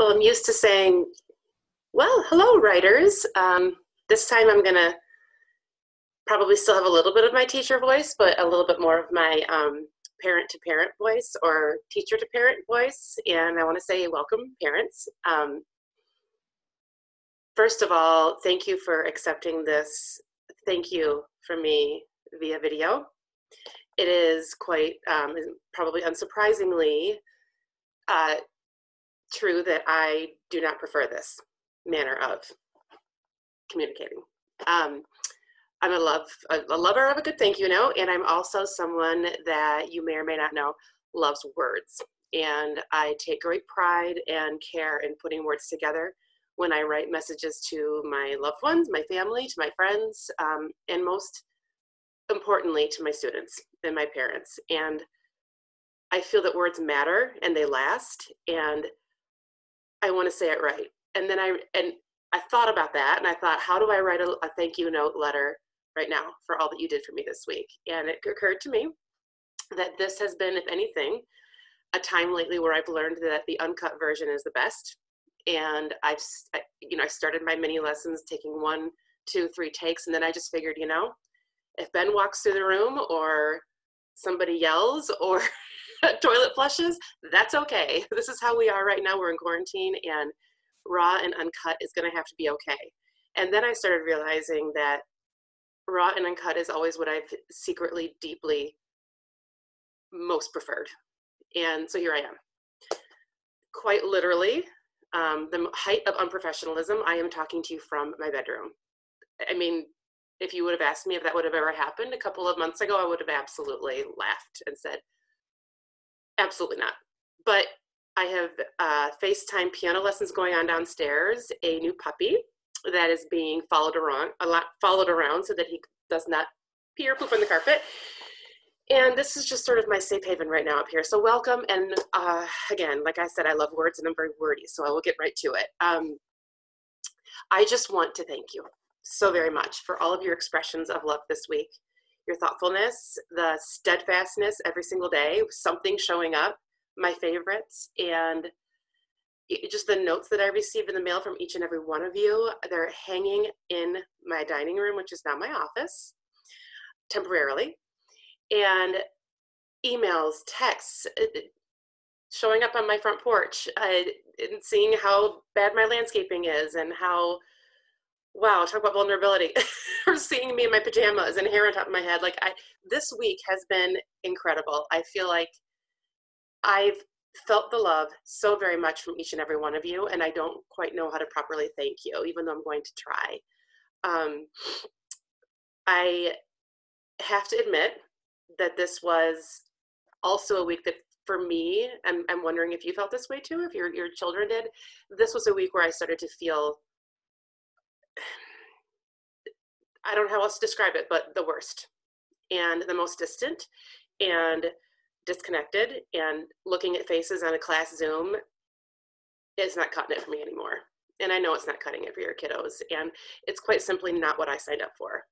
Well, I'm used to saying, well, hello, writers. Um, this time I'm going to probably still have a little bit of my teacher voice, but a little bit more of my um, parent to parent voice or teacher to parent voice. And I want to say welcome, parents. Um, first of all, thank you for accepting this. Thank you from me via video. It is quite, um, probably unsurprisingly, uh, true that I do not prefer this manner of communicating. Um, I'm a love a, lover of a good thank you note, and I'm also someone that you may or may not know loves words. And I take great pride and care in putting words together when I write messages to my loved ones, my family, to my friends, um, and most importantly to my students and my parents. And I feel that words matter and they last, and I want to say it right. And then I and I thought about that, and I thought, how do I write a, a thank you note letter right now for all that you did for me this week? And it occurred to me that this has been, if anything, a time lately where I've learned that the uncut version is the best. And I've, I, you know, I started my mini lessons taking one, two, three takes, and then I just figured, you know, if Ben walks through the room or somebody yells or toilet flushes, that's okay. This is how we are right now. We're in quarantine, and raw and uncut is going to have to be okay. And then I started realizing that raw and uncut is always what I've secretly, deeply most preferred. And so here I am. Quite literally, um, the height of unprofessionalism, I am talking to you from my bedroom. I mean, if you would have asked me if that would have ever happened a couple of months ago, I would have absolutely laughed and said, absolutely not. But I have uh, FaceTime piano lessons going on downstairs, a new puppy that is being followed around, a lot followed around so that he does not pee or poop on the carpet. And this is just sort of my safe haven right now up here. So welcome. And uh, again, like I said, I love words and I'm very wordy, so I will get right to it. Um, I just want to thank you so very much for all of your expressions of love this week. Your thoughtfulness, the steadfastness every single day, something showing up, my favorites, and just the notes that I receive in the mail from each and every one of you. They're hanging in my dining room, which is now my office, temporarily. And emails, texts, uh, uh, showing up on my front porch, uh, and seeing how bad my landscaping is and how wow, talk about vulnerability. or seeing me in my pajamas and hair on top of my head. Like I this week has been incredible. I feel like I've felt the love so very much from each and every one of you, and I don't quite know how to properly thank you, even though I'm going to try. Um, I have to admit that this was also a week that for me, I'm, I'm wondering if you felt this way too, if your, your children did. This was a week where I started to feel I don't know how else to describe it, but the worst and the most distant and disconnected and looking at faces on a class Zoom is not cutting it for me anymore. And I know it's not cutting it for your kiddos. And it's quite simply not what I signed up for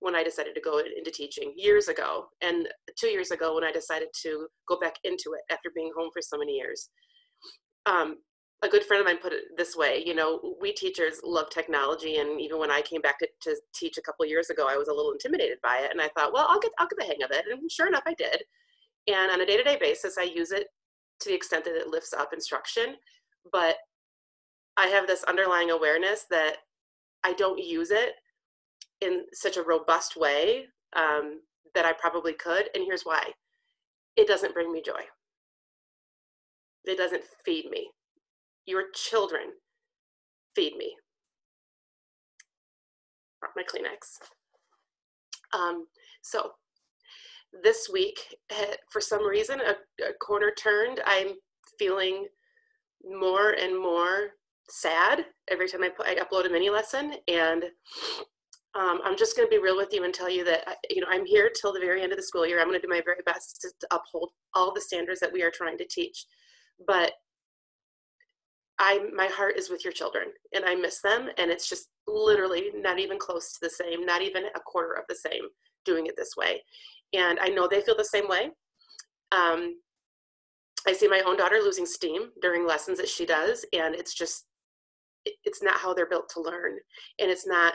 when I decided to go into teaching years ago. And two years ago when I decided to go back into it after being home for so many years. Um, a good friend of mine put it this way you know we teachers love technology and even when i came back to, to teach a couple years ago i was a little intimidated by it and i thought well i'll get i'll get the hang of it and sure enough i did. And on a day-to-day basis i use it to the extent that it lifts up instruction but i have this underlying awareness that i don't use it in such a robust way um, that i probably could and here's why. It doesn't bring me joy. It doesn't feed me your children feed me. Brought my Kleenex. Um, so this week, eh, for some reason, a, a corner turned. I'm feeling more and more sad every time I, put, I upload a mini lesson. And um, I'm just going to be real with you and tell you that you know I'm here till the very end of the school year. I'm going to do my very best to, to uphold all the standards that we are trying to teach. But I my heart is with your children and I miss them and it's just literally not even close to the same, not even a quarter of the same doing it this way. And I know they feel the same way. Um, I see my own daughter losing steam during lessons that she does, and it's just, it's not how they're built to learn. And it's not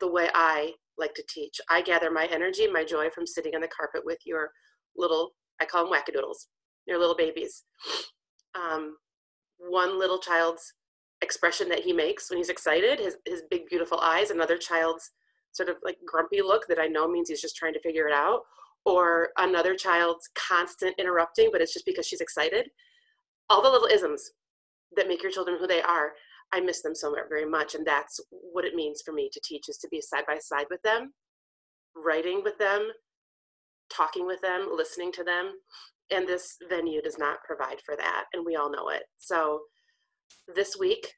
the way I like to teach. I gather my energy, my joy from sitting on the carpet with your little, I call them wackadoodles, your little babies. Um, one little child's expression that he makes when he's excited, his, his big, beautiful eyes, another child's sort of like grumpy look that I know means he's just trying to figure it out, or another child's constant interrupting, but it's just because she's excited. All the little isms that make your children who they are, I miss them so very much. And that's what it means for me to teach is to be side by side with them, writing with them, talking with them, listening to them. And this venue does not provide for that. And we all know it. So this week,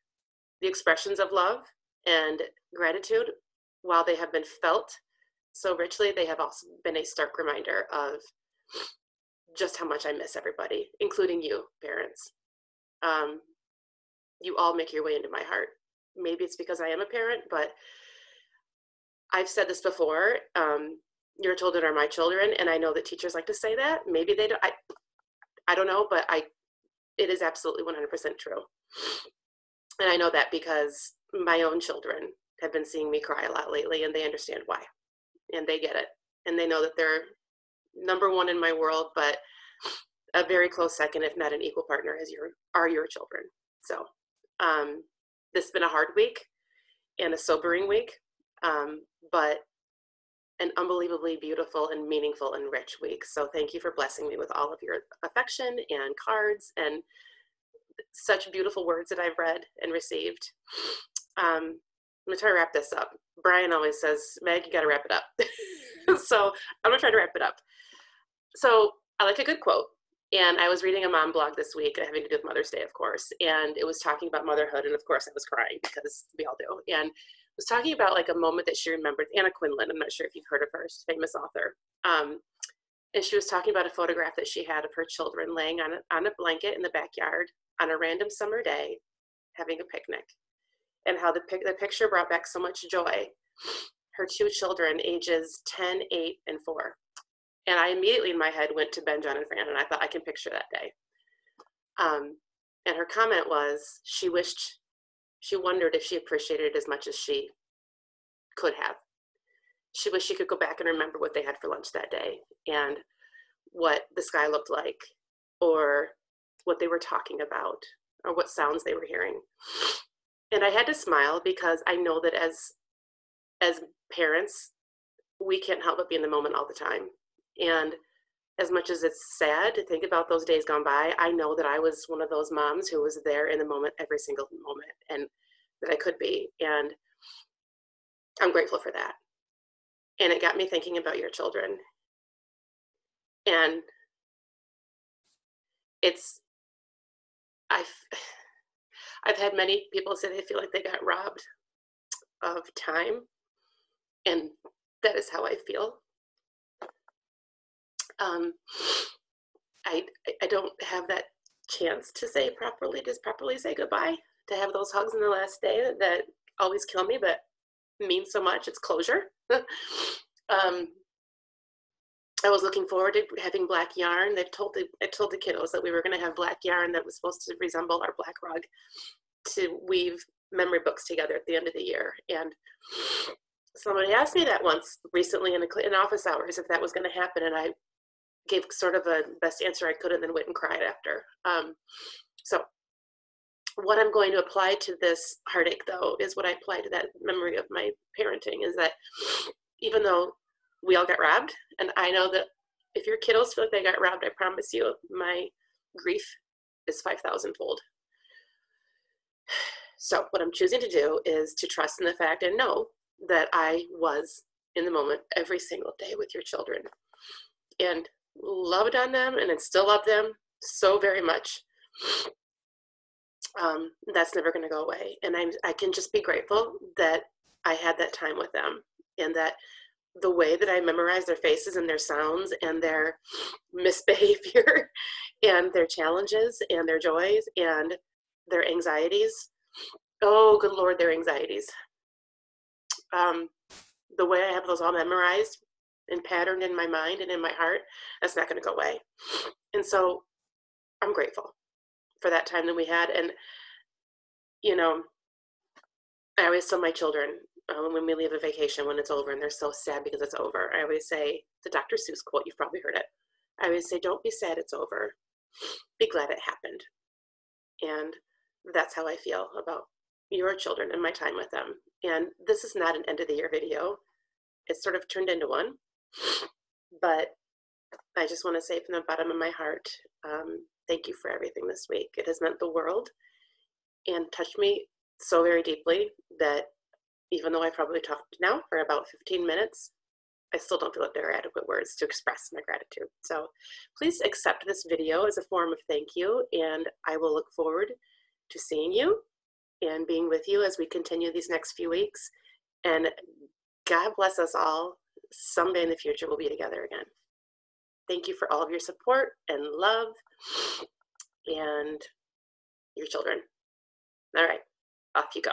the expressions of love and gratitude, while they have been felt so richly, they have also been a stark reminder of just how much I miss everybody, including you, parents. Um, you all make your way into my heart. Maybe it's because I am a parent, but I've said this before. Um, your children are my children, and I know that teachers like to say that. Maybe they don't. I, I don't know, but I, it is absolutely 100% true. And I know that because my own children have been seeing me cry a lot lately, and they understand why, and they get it, and they know that they're number one in my world, but a very close second, if not an equal partner, as your are your children. So um, this has been a hard week and a sobering week, um, but an unbelievably beautiful and meaningful and rich week. So thank you for blessing me with all of your affection and cards and such beautiful words that I've read and received. Um, I'm gonna try to wrap this up. Brian always says, Meg, you gotta wrap it up. so I'm gonna try to wrap it up. So I like a good quote. And I was reading a mom blog this week having to do with Mother's Day, of course, and it was talking about motherhood. And of course, I was crying because we all do. And was talking about like a moment that she remembered. Anna Quindlen, I'm not sure if you've heard of her, she's a famous author. Um, and she was talking about a photograph that she had of her children laying on a, on a blanket in the backyard on a random summer day having a picnic and how the, pic- the picture brought back so much joy. Her two children, ages 10, 8, and 4. And I immediately in my head went to Ben, John, and Fran, and I thought I can picture that day. Um, and her comment was she wished, she wondered if she appreciated it as much as she could have. She wished she could go back and remember what they had for lunch that day and what the sky looked like or what they were talking about or what sounds they were hearing. And I had to smile because I know that as as parents, we can't help but be in the moment all the time. And as much as it's sad to think about those days gone by, I know that I was one of those moms who was there in the moment every single moment and that I could be. And I'm grateful for that. And it got me thinking about your children. And it's, I've, I've had many people say they feel like they got robbed of time. And that is how I feel um, I, I don't have that chance to say properly, just properly say goodbye, to have those hugs in the last day that always kill me, but mean so much. It's closure. um, I was looking forward to having black yarn. They told the I told the kiddos that we were going to have black yarn that was supposed to resemble our black rug to weave memory books together at the end of the year. And somebody asked me that once recently in, a, in office hours if that was going to happen, and I gave sort of a best answer I could and then went and cried after. Um, so what I'm going to apply to this heartache though is what I apply to that memory of my parenting is that even though we all got robbed, and I know that if your kiddos feel like they got robbed, I promise you my grief is 5,000 fold. So what I'm choosing to do is to trust in the fact and know that I was in the moment every single day with your children. And loved on them and I still love them so very much. Um, that's never going to go away. And I'm, I can just be grateful that I had that time with them and that the way that I memorized their faces and their sounds and their misbehavior and their challenges and their joys and their anxieties. Oh, good Lord, their anxieties. Um, the way I have those all memorized and patterned in my mind and in my heart, that's not going to go away. And so I'm grateful for that time that we had. And, you know, I always tell my children uh, when we leave a vacation, when it's over and they're so sad because it's over, I always say the Dr. Seuss quote, you've probably heard it. I always say, don't be sad it's over. Be glad it happened. And that's how I feel about your children and my time with them. And this is not an end of the year video. It's sort of turned into one. But I just want to say from the bottom of my heart, um, thank you for everything this week. It has meant the world and touched me so very deeply that even though I probably talked now for about 15 minutes, I still don't feel like there are adequate words to express my gratitude. So please accept this video as a form of thank you, and I will look forward to seeing you and being with you as we continue these next few weeks. And God bless us all. Someday in the future, we'll be together again. Thank you for all of your support and love and your children. All right, off you go.